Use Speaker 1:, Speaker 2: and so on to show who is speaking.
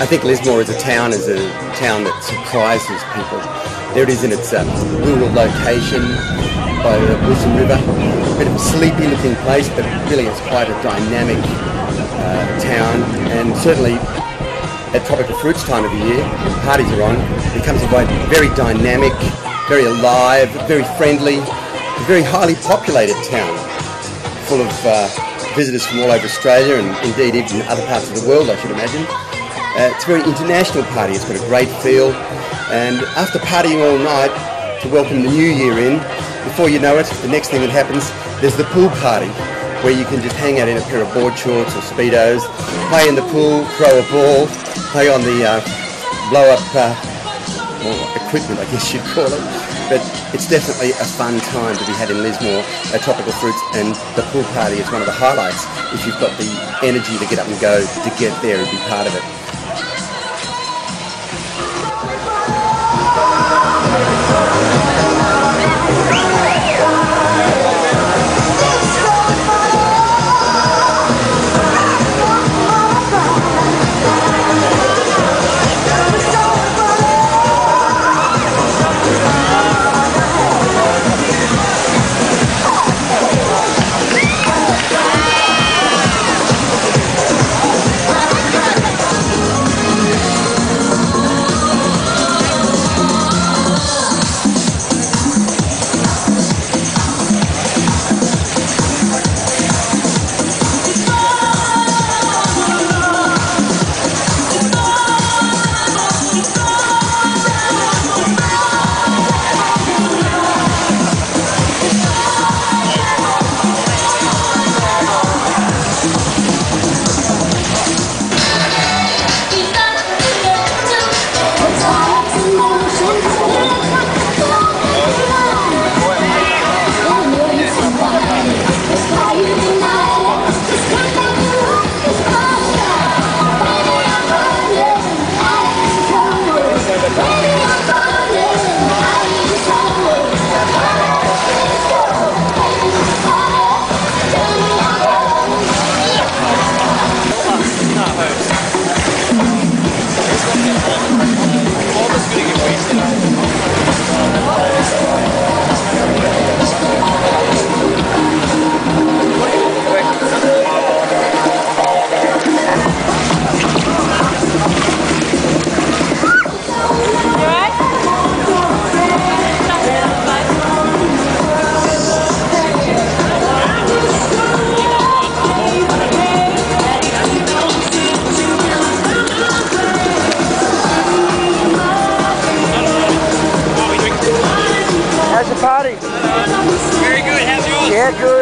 Speaker 1: I think Lismore as a town is a town that surprises people. There it is in its um, rural location by the Wilson River. A bit of a sleepy looking place, but really it's quite a dynamic uh, town and certainly at tropical fruits time of the year, parties are on, it becomes a very dynamic, very alive, very friendly, very highly populated town, full of uh, visitors from all over Australia and indeed even other parts of the world, I should imagine. Uh, it's a very international party. It's got a great feel, and after partying all night to welcome the new year in, before you know it, the next thing that happens, there's the pool party where you can just hang out in a pair of board shorts or speedos, play in the pool, throw a ball, play on the uh, blow up uh, equipment, I guess you'd call it. But it's definitely a fun time to be had in Lismore at Tropical Fruits, and the pool party is one of the highlights if you've got the energy to get up and go to get there and be part of it. good?